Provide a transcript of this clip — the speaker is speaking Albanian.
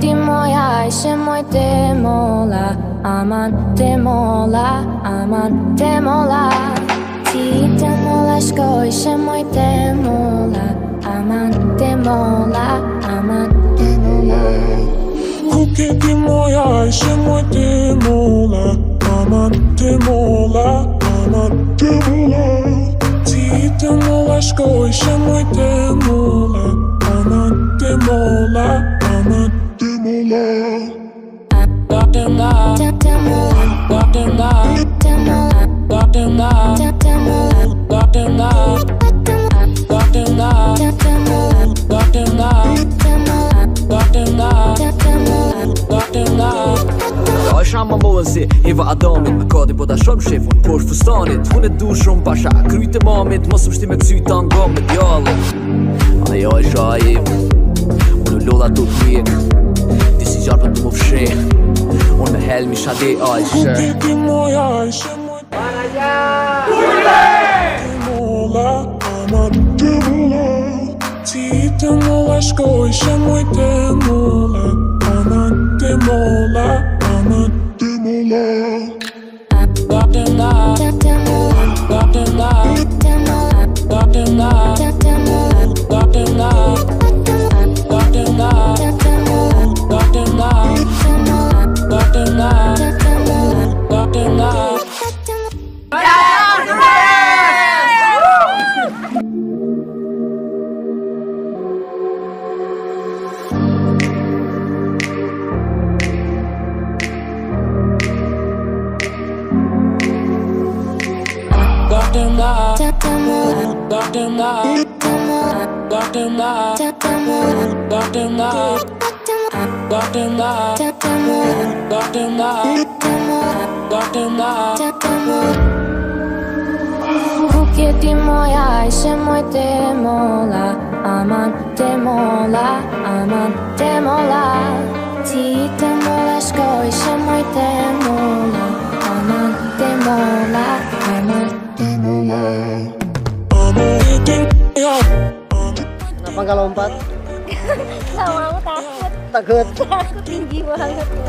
ti moja i moj te mola Aman te mola, aman te mola Ti te molaš ko i moj te mola Aman te mola, aman te mola Kuke ti moja i moj te mola Aman te mola, aman te mola Ti te molaš ko i moj te mola Aman te mola, aman te mola I got them love I got them love I got them love I got them love I got them love I got them love I got them love e v adamu akode podashomshi von por fustanit e dushrum me djallit ani o jaje u lo loda tu fie po fshi Unë me helmi shadi ajshë Ku ti Doctor Love Doctor Love Doctor Love Doctor Love Doctor Love Doctor Love Buketi moja i se moj Aman te aman te Ti te molaš koji se moj Aman te aman te Kenapa nggak lompat? Gak mau takut. Takut. Takut tinggi banget.